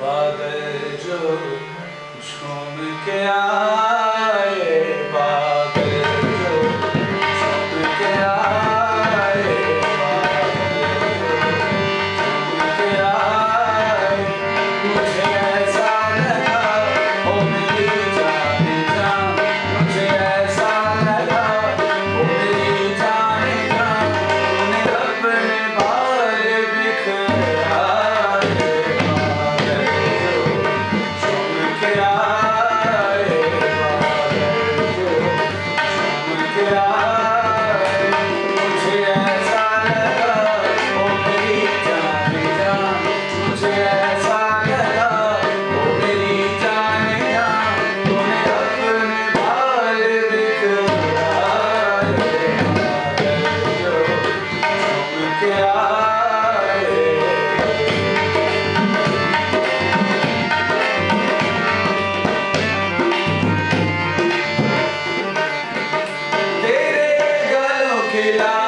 बादल जो झूम के आ Jedi.